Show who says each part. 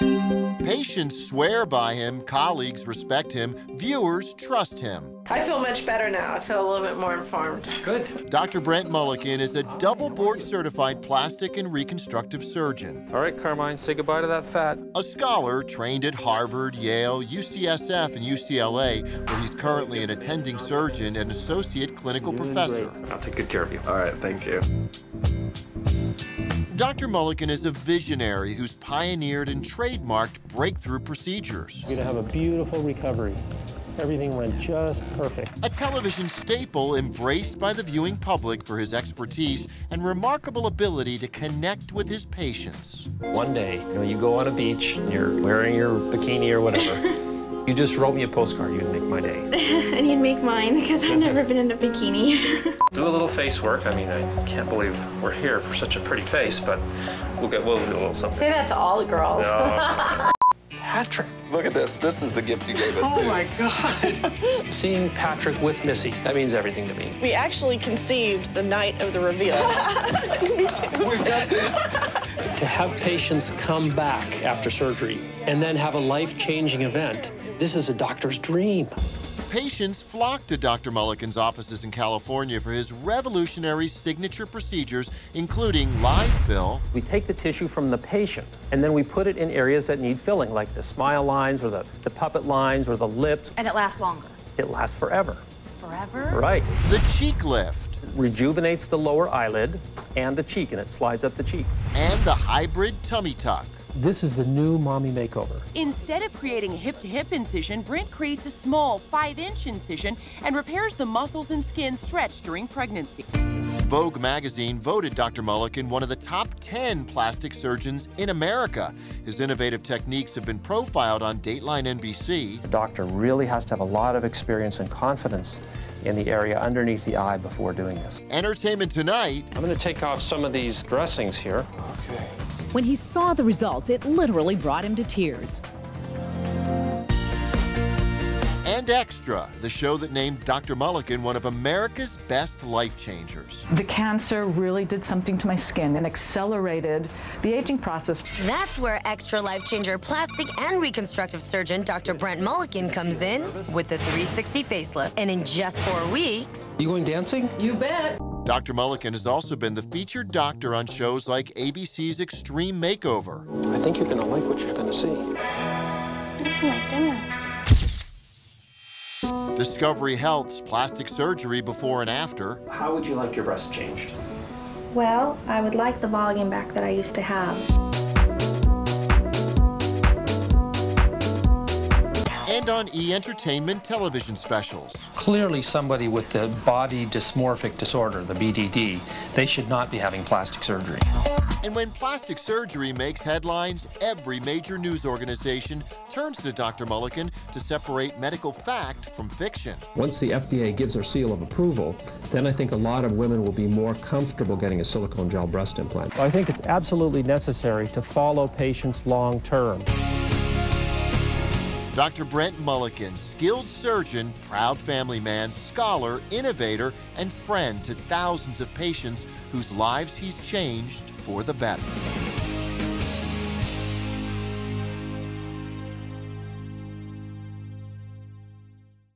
Speaker 1: Patients swear by him, colleagues respect him, viewers trust him.
Speaker 2: I feel much better now. I feel a little bit more informed.
Speaker 3: Good.
Speaker 1: Dr. Brent Moelleken is a double board certified plastic and reconstructive surgeon.
Speaker 3: All right, Carmine, say goodbye to that fat.
Speaker 1: A scholar trained at Harvard, Yale, UCSF, and UCLA, where he's currently an attending surgeon and associate clinical professor.
Speaker 3: I'll take good care of you.
Speaker 4: All right, thank you.
Speaker 1: Dr. Moelleken is a visionary who's pioneered and trademarked breakthrough procedures.
Speaker 5: You're going to have a beautiful recovery. Everything went just perfect.
Speaker 1: A television staple embraced by the viewing public for his expertise and remarkable ability to connect with his patients.
Speaker 6: One day, you know, you go on a beach, and you're wearing your bikini or whatever. you just wrote me a postcard, you'd make my day.
Speaker 7: and you'd make mine because I've never been in a bikini.
Speaker 3: Do a little face work. I mean, I can't believe we're here for such a pretty face, but we'll get we'll do a little something.
Speaker 2: Say that to all the girls.
Speaker 3: No. Patrick.
Speaker 4: Look at this. This is the gift you gave us.
Speaker 3: Oh
Speaker 4: dude.
Speaker 3: my God.
Speaker 6: Seeing Patrick with Missy, that means everything to me.
Speaker 8: We actually conceived the night of the reveal. me too.
Speaker 4: We've got this.
Speaker 6: To have patients come back after surgery and then have a life-changing event, this is a doctor's dream.
Speaker 1: Patients flock to Dr. Moelleken's offices in California for his revolutionary signature procedures, including live fill,
Speaker 6: We take the tissue from the patient and then we put it in areas that need filling, like the smile lines or the, the puppet lines or the lips.
Speaker 9: And it lasts longer.
Speaker 6: It lasts forever.
Speaker 9: Forever?
Speaker 6: Right.
Speaker 1: the cheek lift,
Speaker 6: Rejuvenates the lower eyelid and the cheek, and it slides up the cheek.
Speaker 1: and the hybrid tummy tuck.
Speaker 6: This is the new mommy makeover.
Speaker 10: Instead of creating a hip to hip incision, Brent creates a small 5 inch incision and repairs the muscles and skin stretched during pregnancy.
Speaker 1: Vogue magazine voted Dr. Moelleken one of the top 10 plastic surgeons in America. His innovative techniques have been profiled on Dateline NBC.
Speaker 6: The doctor really has to have a lot of experience and confidence in the area underneath the eye before doing this.
Speaker 1: Entertainment Tonight
Speaker 6: I'm going to take off some of these dressings here.
Speaker 11: When he saw the results, it literally brought him to tears.
Speaker 1: and Extra, the show that named Dr. Moelleken one of America's best life changers.
Speaker 12: The cancer really did something to my skin and accelerated the aging process.
Speaker 13: That's where extra life changer plastic and reconstructive surgeon Dr. Brent Moelleken comes in with the 360 facelift. And in just four weeks,
Speaker 6: You going dancing?
Speaker 2: You bet.
Speaker 1: Dr. Moelleken has also been the featured doctor on shows like ABC's Extreme Makeover.
Speaker 6: I think you're going to like what you're going to see.
Speaker 7: oh my goodness.
Speaker 1: Discovery Health's plastic surgery before and after,
Speaker 6: How would you like your breast changed?
Speaker 7: Well, I would like the volume back that I used to have.
Speaker 1: And on E! Entertainment television specials.
Speaker 6: Clearly, somebody with the body dysmorphic disorder, the BDD, they should not be having plastic surgery.
Speaker 1: And when plastic surgery makes headlines, every major news organization turns to Dr. Moelleken to separate medical fact from fiction.
Speaker 14: Once the FDA gives their seal of approval, then I think a lot of women will be more comfortable getting a silicone gel breast implant.
Speaker 5: I think it's absolutely necessary to follow patients long term.
Speaker 1: Dr. Brent Moelleken, skilled surgeon, proud family man, scholar, innovator, and friend to thousands of patients whose lives he's changed for the better.